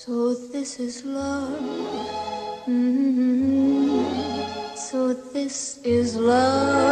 So this is love. Mm-hmm. So this is love.